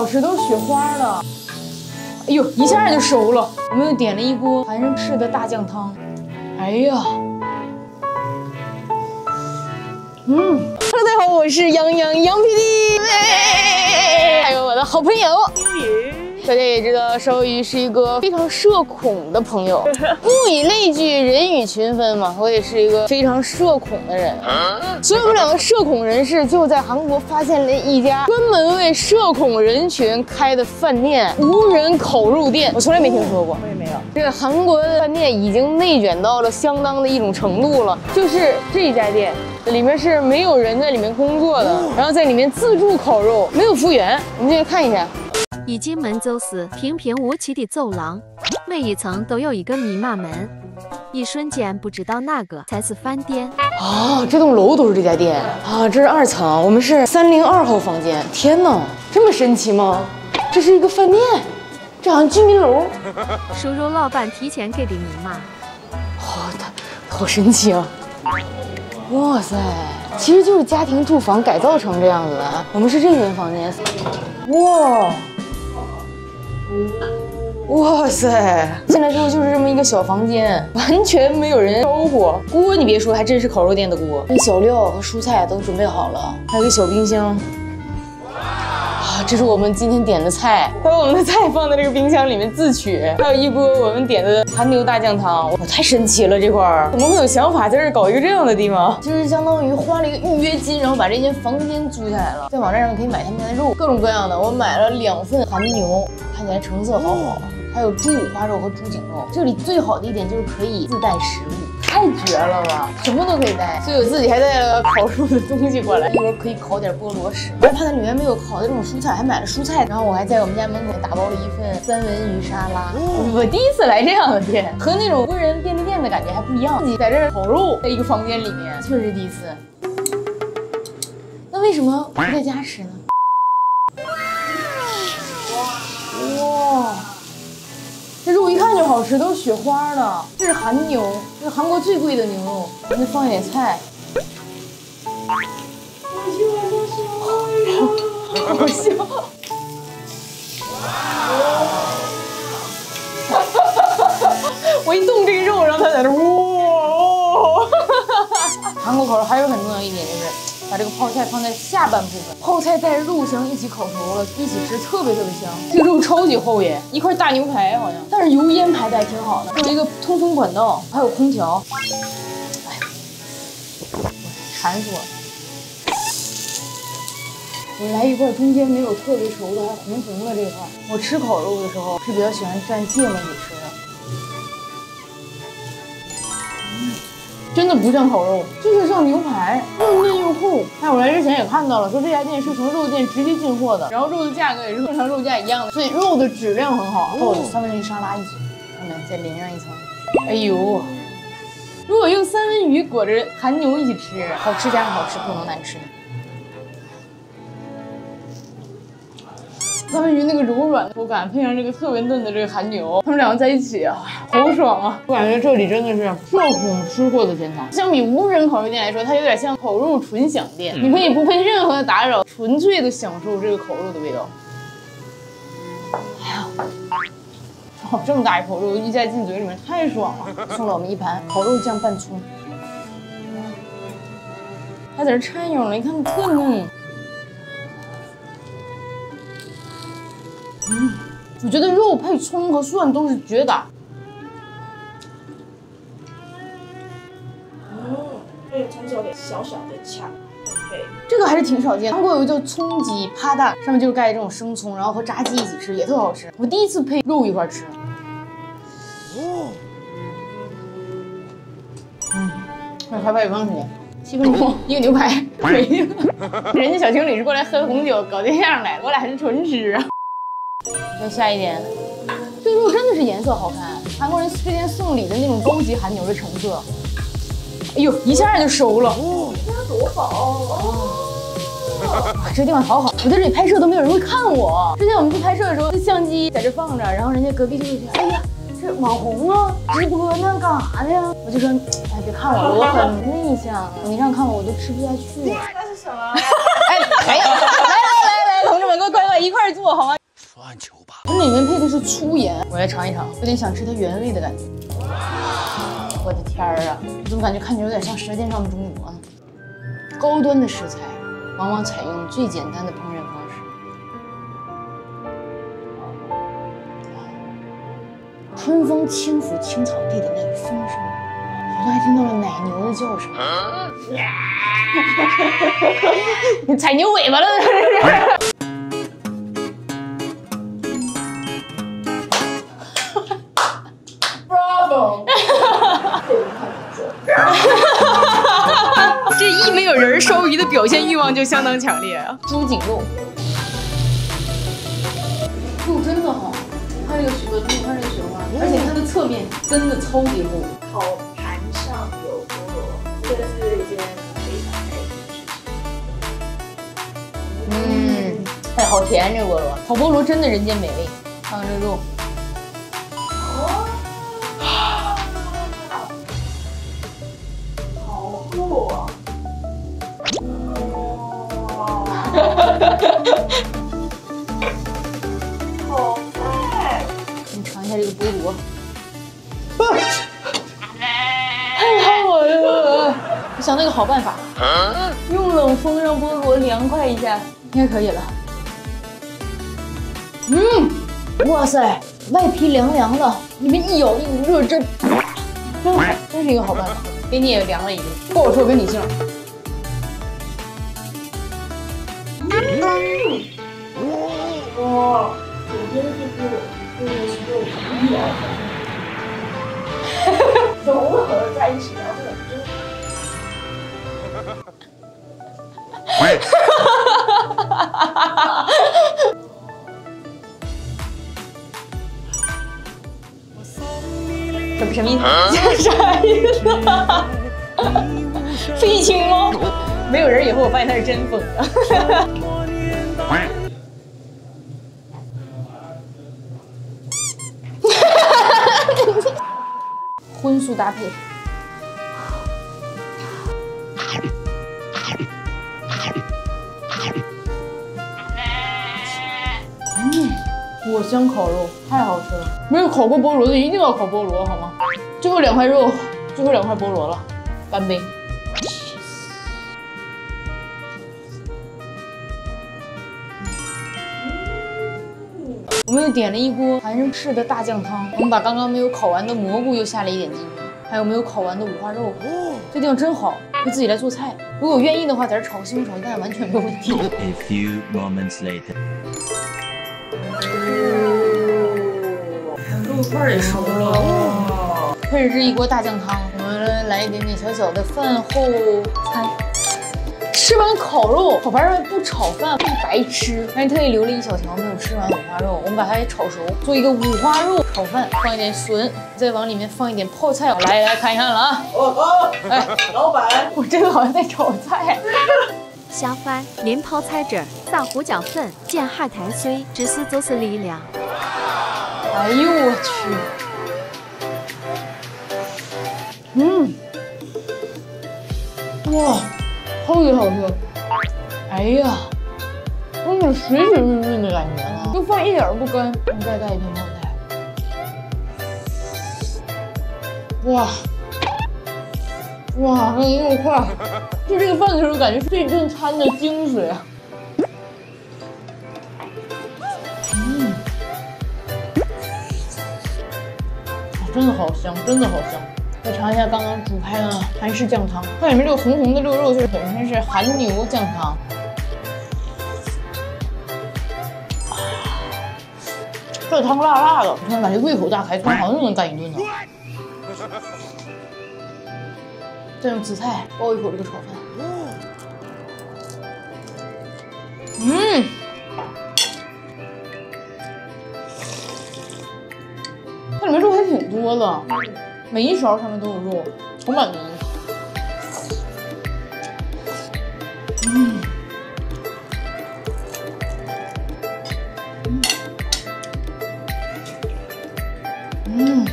保持，都雪花了。哎呦，一下就熟了。我们又点了一锅韩式的大酱汤。哎呀，嗯，Hello，大家好，我是杨洋杨 PD，还有我的好朋友。大家也知道，烧鱼是一个非常社恐的朋友。物以类聚，人以群分嘛。我也是一个非常社恐的人，所以我们两个社恐人士就在韩国发现了一家专门为社恐人群开的饭店——无人烤肉店。我从来没听说过，我也没有。这个韩国的饭店已经内卷到了相当的一种程度了，就是这家店里面是没有人在里面工作的，然后在里面自助烤肉，没有服务员。我们进去看一下。一进门就是平平无奇的走廊，每一层都有一个密码门，一瞬间不知道哪个才是饭店。啊，这栋楼都是这家店啊！这是二层，我们是三零二号房间。天哪，这么神奇吗？这是一个饭店，这好像居民楼。输入老板提前给的密码。好的，好神奇啊！哇塞，其实就是家庭住房改造成这样子的。我们是这间房间。哇！哇塞！进来之后就是这么一个小房间，完全没有人招呼。锅你别说，还真是烤肉店的锅。那小料和蔬菜都准备好了，还有个小冰箱。啊，这是我们今天点的菜，把我们的菜放在这个冰箱里面自取。还有一锅我们点的韩牛大酱汤，哇，太神奇了！这块儿怎么会有想法在这搞一个这样的地方？就是相当于花了一个预约金，然后把这间房间租下来了。在网站上可以买他们家的肉，各种各样的。我买了两份韩牛，看起来成色好好。还有猪五花肉和猪颈肉，这里最好的一点就是可以自带食物，太绝了吧！什么都可以带，所以我自己还带了烤肉的东西过来，一会儿可以烤点菠萝吃。我还怕它里面没有烤的这种蔬菜，还买了蔬菜。然后我还在我们家门口打包了一份三文鱼沙拉。我第一次来这样的店，和那种无人便利店的感觉还不一样。自己在这儿烤肉，在一个房间里面，确实第一次。那为什么不在家吃呢？最好吃，都是雪花的。这是韩牛，这是韩国最贵的牛肉。我们放一点菜。这个泡菜放在下半部分，泡菜带肉香一起烤熟了，一起吃特别特别香。这个肉超级厚耶，一块大牛排好像，但是油烟排的还挺好的。有一个通风管道，还有空调。哎呀，馋死我了！我来一块中间没有特别熟的，还红红的这块。我吃烤肉的时候是比较喜欢蘸芥末去吃的。真的不像烤肉，就是像牛排，又嫩又厚。哎我来之前也看到了，说这家店是从肉店直接进货的，然后肉的价格也是正常肉价一样的，所以肉的质量很好。三文鱼沙拉一起，上面再淋上一层。哎呦，如果用三文鱼裹着韩牛一起吃，好吃加上好吃，不能难吃。三文鱼那个柔软的口感，配上这个特别嫩的这个韩牛，他们两个在一起啊，好爽啊！我感觉这里真的是社恐吃货的天堂。相比无人烤肉店来说，它有点像烤肉纯享店，你可以不被任何的打扰，纯粹的享受这个烤肉的味道。哎呀，哇，这么大一口肉一下进嘴里面，太爽了！送了我们一盘烤肉酱拌葱，还在这颤悠呢，你看特嫩。嗯，我觉得肉配葱和蒜都是绝打。小小的呛。对，这个还是挺少见。韩国有一个叫葱鸡趴蛋，上面就是盖这种生葱，然后和炸鸡一起吃，也特好吃。我第一次配肉一块吃。哦。嗯，快快快，放进去。七分钟一个牛排。人家小情侣是过来喝红酒搞对象来，我俩是纯吃啊。再下一点，这个肉真的是颜色好看，韩国人之前送礼的那种高级韩牛的成色。哎呦，一下就熟了，哦，这多好哦！这地方好好，我在这里拍摄都没有人会看我。之前我们去拍摄的时候，相机在这放着，然后人家隔壁就会说，哎呀，这网红啊，直播呢，干啥的呀？我就说，哎，别看我了，我很内向，你这样看我，我都吃不下去。那是什么？哎，没有。来来来来，同志们，给我快快一。块儿做好吗？算球吧。它里面配的是粗盐，我来尝一尝，有点想吃它原味的感觉。我的天儿啊，我怎么感觉看着有点像《舌尖上的中国》呢？高端的食材往往采用最简单的烹饪方式。春风轻拂青草地的那个风声，好像还听到了奶牛的叫声。你踩牛尾巴了，这是。人烧鱼的表现欲望就相当强烈啊！猪颈肉，肉真的好，看这个雪，你看这个雪花，而且它的侧面真的超级厚。烤盘上有菠萝，这个是一件非常开心的事情。嗯，哎，好甜这个菠萝，烤菠萝真的人间美味。看看这肉，菠萝，太好了！我想那个好办法，用冷风让菠萝凉快一下，应该可以了。嗯，哇塞，外皮凉凉的，里面一咬一股热汁，真好，真是一个好办法。给你也凉了一个，不好说，跟你姓。哇，首先就是融合在一起，然后这个汁什么什么意思？啥意思？废青吗？没有人以后，我发现他是真疯的。搭配，嗯，果香烤肉太好吃了，没有烤过菠萝的一定要烤菠萝，好吗？最后两块肉，最后两块菠萝了，干杯！我们又点了一锅韩式的大酱汤，我们把刚刚没有烤完的蘑菇又下了一点进去，还有没有烤完的五花肉。这地方真好，会自己来做菜。如果我愿意的话，在这炒个西红柿炒鸡蛋完全没有问题。A few moments later. 肉块也熟了，配着这一锅大酱汤，我们来一点点小小的饭后餐。吃完烤肉，烤盘上不炒饭不白吃，还特意留了一小条没有吃完五花肉，我们把它也炒熟，做一个五花肉炒饭，放一点笋，再往里面放一点泡菜。来来看一看了啊，哦哦，哎，老板，我这个好像在炒菜。下饭淋泡菜汁儿，撒胡椒粉，煎海苔碎，芝士就是力量。哎呦我去，嗯，哇，超级好吃！哎呀，有点水水润润的感觉呢，就饭一点儿不干。我们再带一片泡菜，哇，哇，那个肉块，吃这个饭的时候感觉是这顿餐的精髓啊！真的好香，真的好香！再尝一下刚刚煮开的韩式酱汤，它里面这个红红的这个肉就是本身是韩牛酱汤。这汤辣辣的，我感觉胃口大开，突然好像又能干一顿了。再用紫菜包一口这个炒饭，嗯。它里面肉还挺多的，每一勺上面都有肉，好满足。嗯，嗯，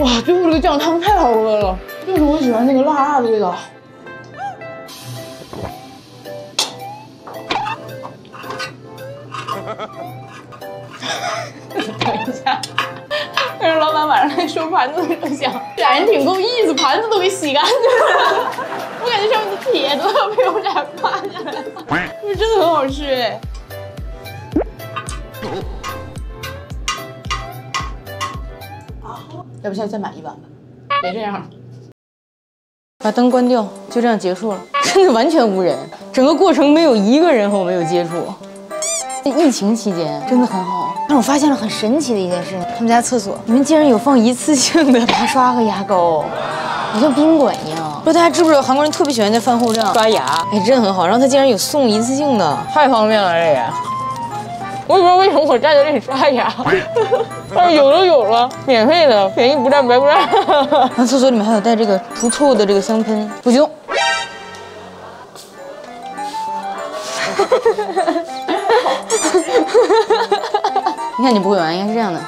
哇，最后这个酱汤太好喝了，就是我喜欢那个辣辣的味道。老板晚上还收盘子的时候想，俩人挺够意思，盘子都给洗干净了。我感觉上面的铁都要被我俩扒下来了，这真的很好吃哎。要不下去再买一碗吧？别这样。把灯关掉，就这样结束了，真的完全无人，整个过程没有一个人和我没有接触。疫情期间真的很好，但我发现了很神奇的一件事，他们家厕所里面竟然有放一次性的牙刷和牙膏，好像宾馆一样。不知道大家知不知道，韩国人特别喜欢在饭后这样刷牙，哎，真的很好。然后他竟然有送一次性的，太方便了，这也。我也不知道为什么我站在这里刷牙，但是有都有了，免费的，便宜不占白不占。然后厕所里面还有带这个除臭的这个香喷，不许动。你看你不会玩，应该是这样的。